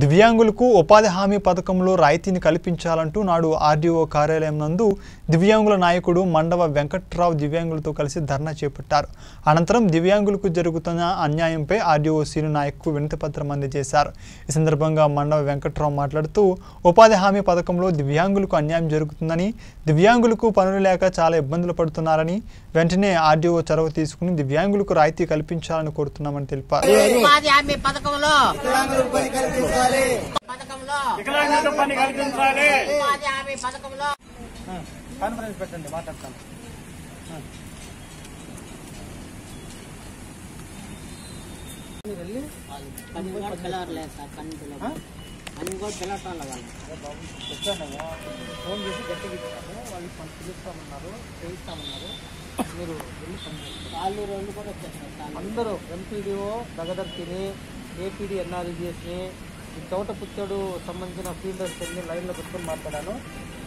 దివ్యాంగులకు ఉపాధి హామీ పథకంలో రాయితీని కల్పించాలంటూ నాడు ఆర్డీఓ కార్యాలయం నందు దివ్యాంగుల నాయకుడు మండవ వెంకట్రావు దివ్యాంగులతో కలిసి ధర్నా చేపట్టారు. అనంతరం దివ్యాంగులకు జరుగుతున్న అన్యాయంపై ఆర్డీఓ సీను నాయక్కు వినతిపత్రం అందజేశారు. ఈ సందర్భంగా మండవ వెంకట్రావు మాట్లాడుతూ ఉపాధి హామీ పథకంలో దివ్యాంగులకు అన్యాయం జరుగుతుందని దివ్యాంగులకు పనులు లేక చాలా ఇబ్బందులు పడుతున్నారని వెంటనే ఆర్డీఓ చొరవ తీసుకుని దివ్యాంగులకు రాయితీ కల్పించాలని కోరుతున్నామని తెలిపారు. ఉపాధి హామీ పథకంలో పథకంలో వికలాంగులకు పని కల్పించాలి. ఉపాధి హామీ పథకంలో కాన్ఫరెన్స్ పెట్టండి మాట్లాడతాను. పని కూడా పిలవట్లేదు సార్ పని పిలవ పని కూడా పిలవటం వాళ్ళు వచ్చానయ్యా ఫోన్ చేసి గట్టిగా ఇచ్చాను వాళ్ళు పని పిలుస్తామన్నారు చేయిస్తామన్నారు. మీరు వెళ్ళి కూడా వచ్చేస్తారు అందరూ ఎంపీడీఓ దగదర్తిని ఏపీడీ ఎన్ఆర్ఈజిఎస్ని చౌట పుత్తడు సంబంధించిన ఫీల్డర్స్ అన్ని లైన్లో పెట్టుకొని మాట్లాడాను.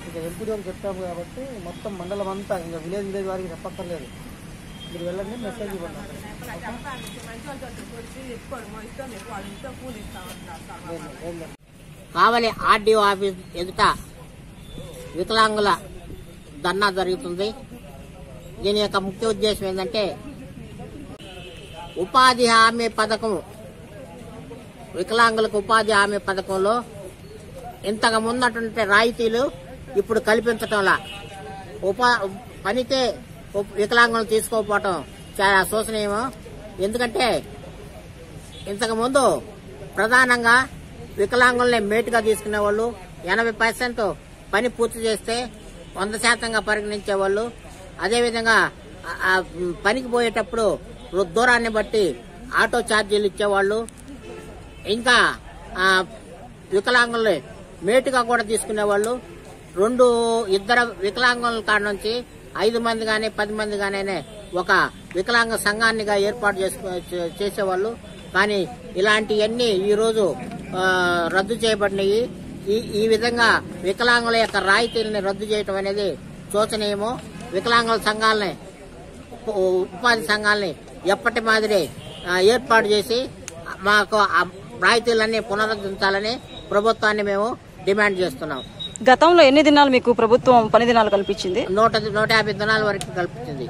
ఇక ఎంపీడీఓకి చెప్పాము కాబట్టి మొత్తం మండలం అంతా ఇంకా విలేజ్ విలేజ్ వారికి చెప్పక్కర్లేదు. మీరు వెళ్ళండి మెసేజ్ ఇవ్వండి. కావలి ఆర్డీఓ ఆఫీస్ ఎదుట వికలాంగుల ధర్నా జరుగుతుంది. దీని యొక్క ముఖ్య ఉద్దేశం ఏంటంటే ఉపాధి హామీ పథకం వికలాంగులకు ఉపాధి హామీ పథకంలో ఇంతకు ముందటువంటి రాయితీలు ఇప్పుడు కల్పించటంలా. ఉపా పనితే వికలాంగులను తీసుకోకపోవటం చాలా శోచనీయము ఎందుకంటే ఇంతకు ముందు ప్రధానంగా వికలాంగుల్ని మేటుగా తీసుకునే వాళ్ళు ఎనభై పర్సెంట్ పని పూర్తి చేస్తే వంద శాతంగా పరిగణించేవాళ్ళు. అదేవిధంగా పనికి పోయేటప్పుడు దూరాన్ని బట్టి ఆటో ఛార్జీలు ఇచ్చేవాళ్ళు. ఇంకా ఆ, వికలాంగుల్ని మేటుగా కూడా తీసుకునే వాళ్ళు రెండు ఇద్దరు వికలాంగుల కాడ నుంచి ఐదు మంది కానీ పది మంది కానీ ఒక వికలాంగ సంఘాన్నిగా ఏర్పాటు చేసుకో చేసేవాళ్ళు. కానీ ఇలాంటివన్నీ ఈరోజు రద్దు చేయబడినాయి. ఈ ఈ విధంగా వికలాంగుల యొక్క రాయితీలని రద్దు చేయటం అనేది శోచనీయము. వికలాంగుల సంఘాలని ఉపాధి సంఘాలని ఎప్పటి మాదిరి ఏర్పాటు చేసి మాకు రాయితీలన్నీ పునరుద్ధరించాలని ప్రభుత్వాన్ని మేము డిమాండ్ చేస్తున్నాం. గతంలో ఎన్ని దినాలు మీకు ప్రభుత్వం పని దినాలు కల్పించింది? నూట నూట యాభై దినాల వరకు కల్పించింది.